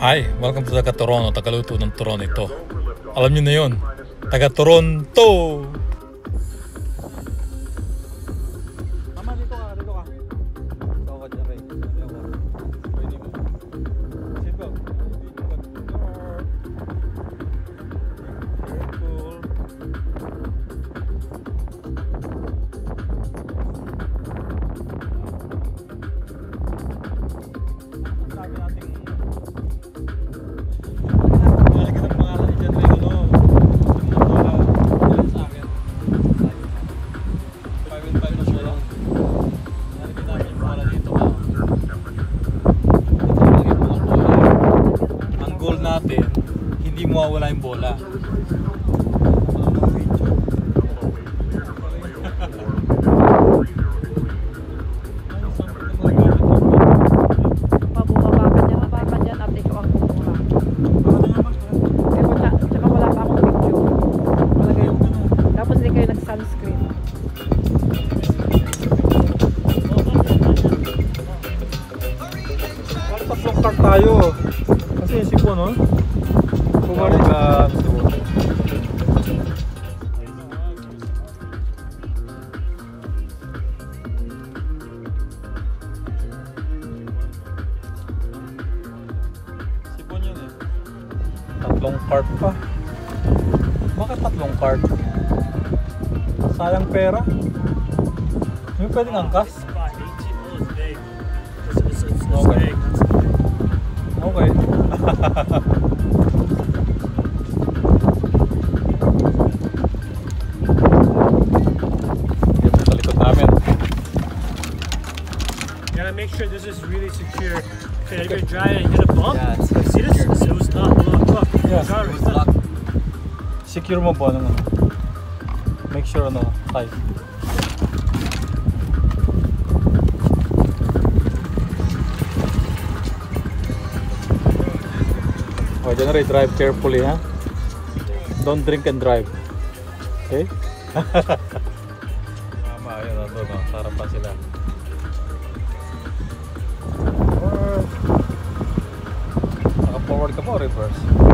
Hi, welcome to taga Toronto, tagaluto ng Toronto ito. Alam niyo na yon, taga Toronto! Cart tayo. Kasi yung sipon, no? Pumarin ka. Sipon yun eh. Tatlong cart pa. Bakit tatlong cart? Sayang pera. Hindi pwedeng angkas. Okay. Gotta make sure this is really secure. Okay, if you're driving and hit a bump, Yeah, see this? It was not locked up. Yeah. It was locked. Secure mo ba ano? Make sure ano, tight. January, drive carefully, ha? Don't drink and drive. Okay? Tama, yun, ano, no, sarapan sila. Or, naka-forward ka pa o reverse?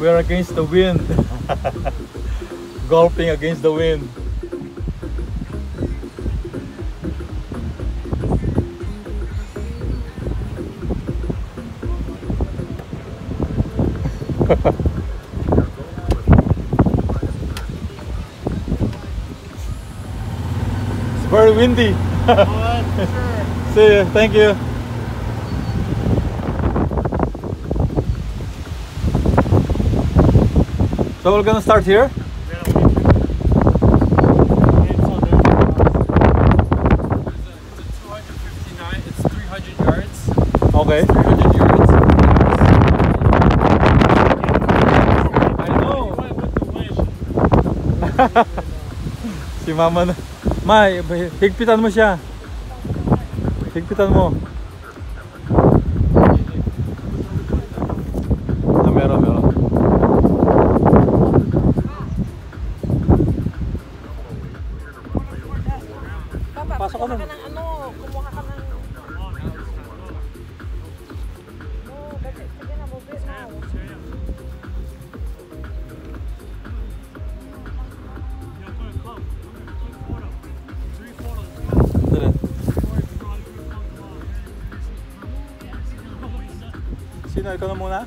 We are against the wind. Golfing against the wind. it's very windy. Oh, See you. Thank you. So we're gonna start here. Okay. It's 300 yards. I know. si mama na. May, higpitan mo siya. Higpitan mo. Ekonomuna.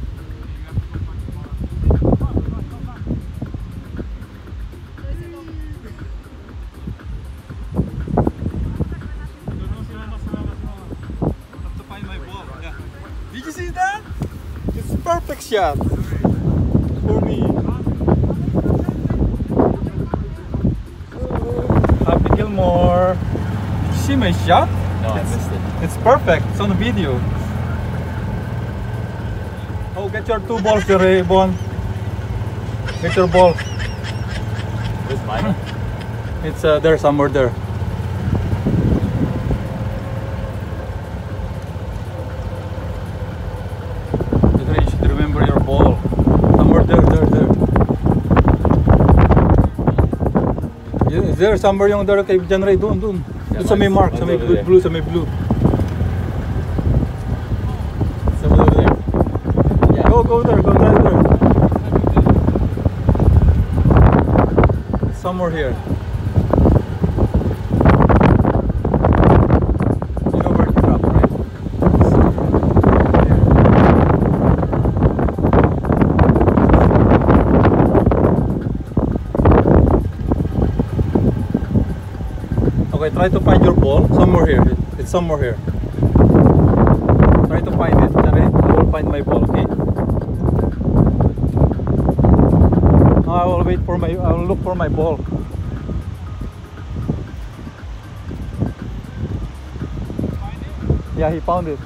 shot for me. Happy Gilmore. Did you see my shot? No, I It's- missed it. It's perfect. It's on the video. Oh, get your two balls, Jerry, Bon. Get your ball. Where's mine? It's uh, there somewhere there. Pedro, you should remember your ball. Somewhere there, there, there. Yeah, is there somewhere yung there kay John Ray? Doon, doon. Doon sa may mark, sa may blue, blue, sa may blue. Someone over there. Yeah. Go, go there, go there, there. Somewhere here. Try to find your ball. Somewhere here. It- It's somewhere here. Try to find it. Okay? I will find my ball, okay? I will wait for my I will look for my ball. Yeah, he found it.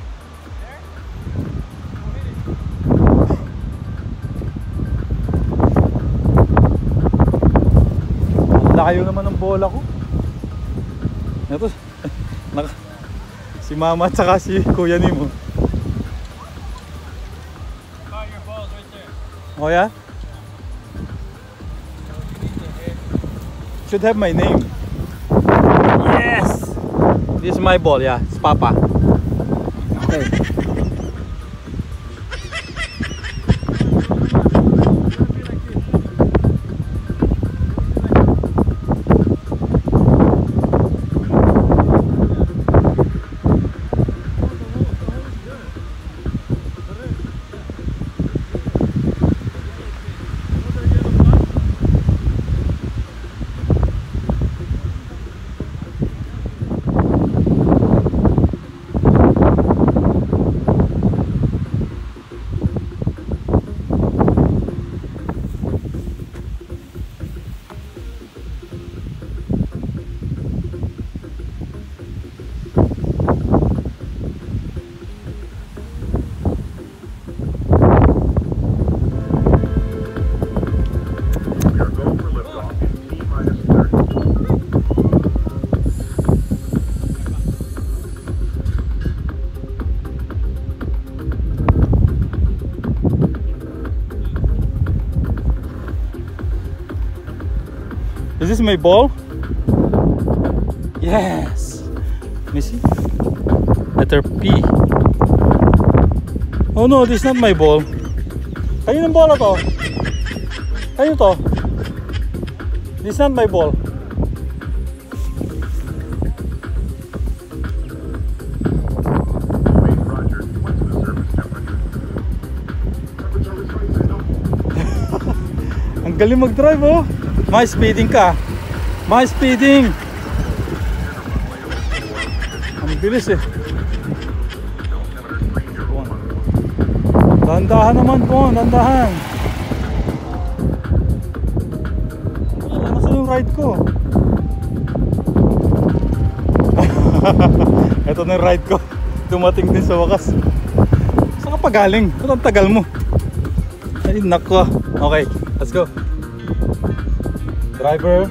Layo naman ng bola ko. Ito, naka, si mama at saka si kuya. Oh, right there. Oh yeah? Should have my name. Yes! This is my ball, yeah. It's Papa. Okay. Is this my ball? Yes. Let me see. Letter P. Oh no, this is not my ball. Kayo ng bola to? Kayo to? This is not my ball. Ang galing mag-drive oh. May speeding ka. May speeding. Ang bilis eh. Dandahan naman po, dandahan. Nasaan yung ride ko? Ito na yung ride ko. Dumating din sa wakas. Saan ka pa galing? Ito ang tagal mo. Ay, nako. Okay, let's go. Driver,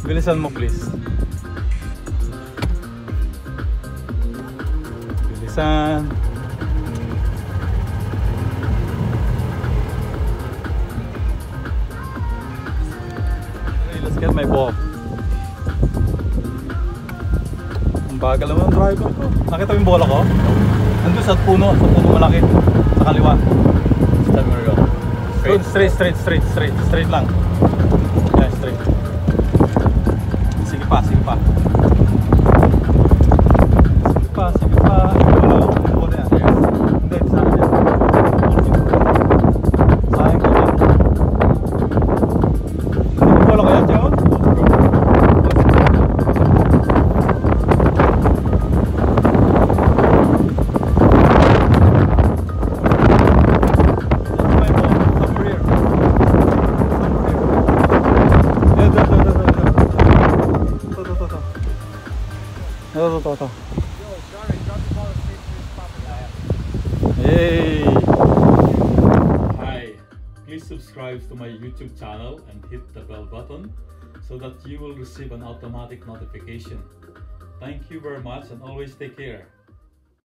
bilisan mo please. Bilisan. Okay, let's get my bomb. Ang bagal naman ang driver ko. Nakita mo yung bola ko? Nandun sa puno, sa puno malaki. Sa kaliwa. Sa straight, straight, straight, straight, straight lang. Быстренько. Hey! Hi, please subscribe to my YouTube channel and hit the bell button so that you will receive an automatic notification. Thank you very much and always take care.